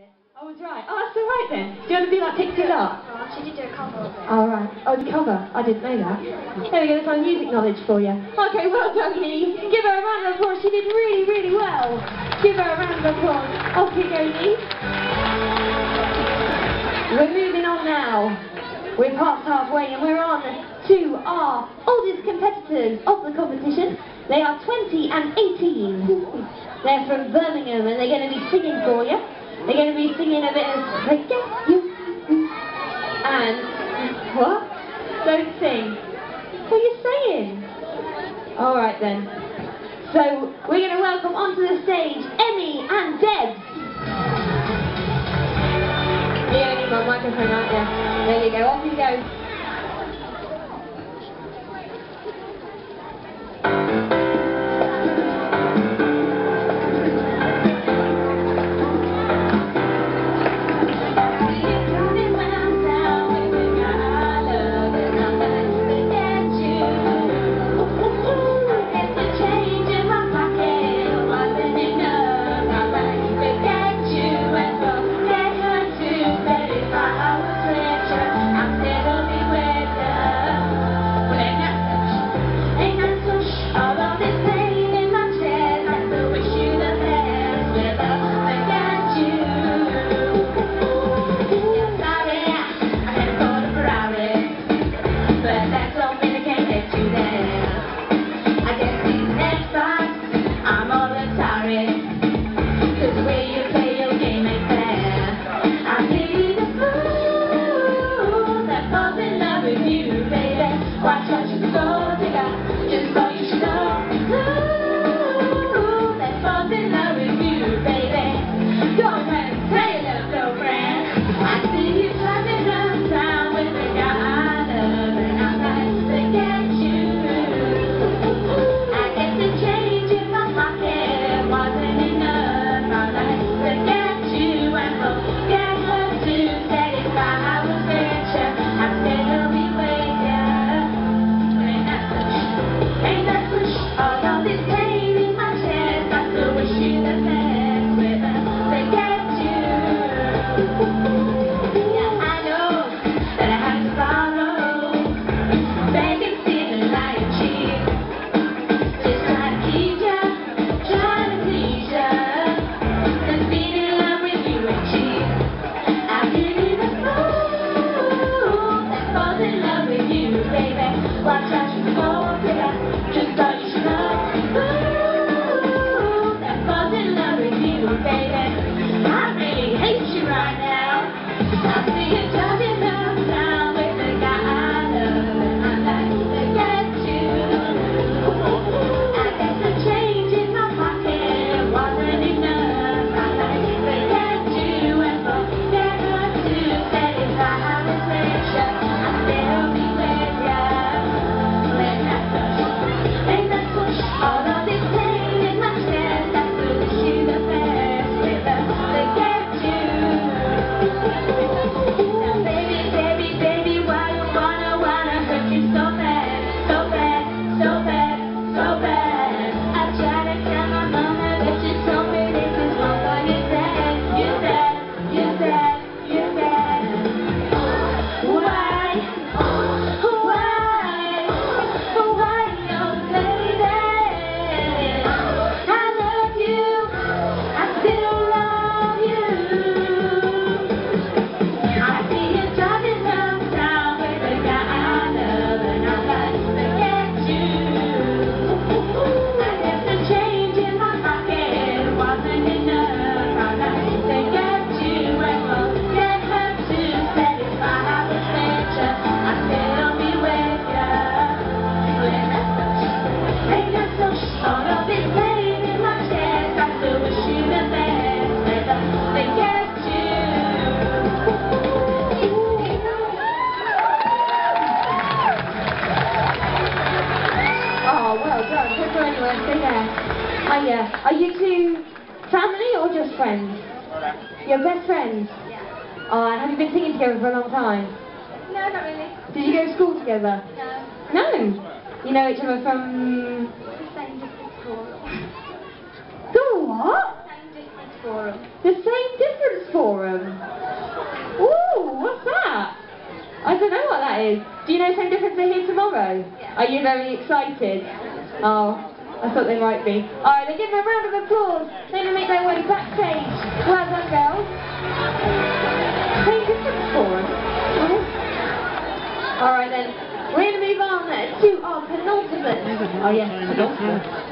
Oh, I was right. Oh, that's all right then. Do you want to be like it up? Oh, she did do a cover of it. All right. Oh, the cover. I didn't know that. There we go. There's my music knowledge for you. Okay, well done, Eve. Give her a round of applause. She did really, really well. Give her a round of applause. Off you go, Eve. We're moving on now. We're past halfway and we're on to our oldest competitors of the competition. They are 20 and 18. They're from Birmingham and they're going to be singing for you. They're going to be singing a bit of Forget You. And, what? Don't sing. What are you saying? Alright then. So, we're going to welcome onto the stage Emmi and Debs. You don't need my microphone, aren't you? There you go, off you go. Lord. Just Oh, are you? Are you two family or just friends? You're best friends? Yeah. Oh, and have you been singing together for a long time? No, not really. Did you go to school together? No. No? You know each other from... The Same Difference forum. The what? Same Difference forum. The same difference for? Forum. Ooh, what's that? I don't know what that is. Do you know same Difference are here tomorrow? Are you very excited? Oh, I thought they might be. Alright, then give them a round of applause. They're going to make their way backstage. Well done, girls. St. Difference Forum. Alright then, we're going to move on to our penultimate. Oh yes, penultimate.